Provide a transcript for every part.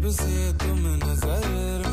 जब से तुम नज़र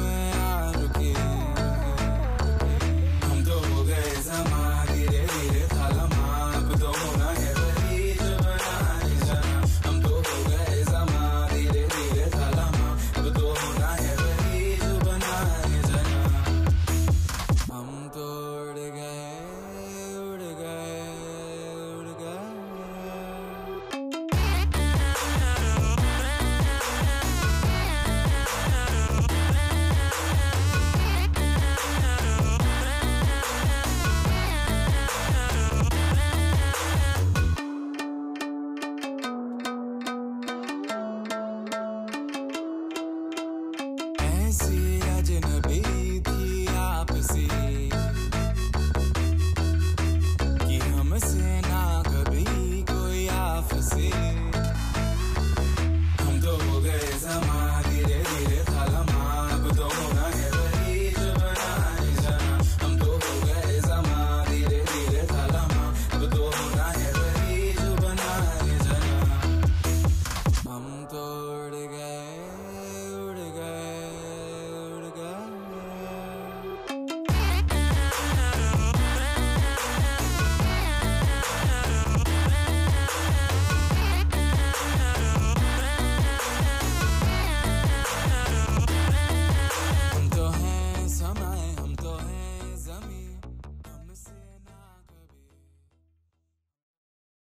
can't see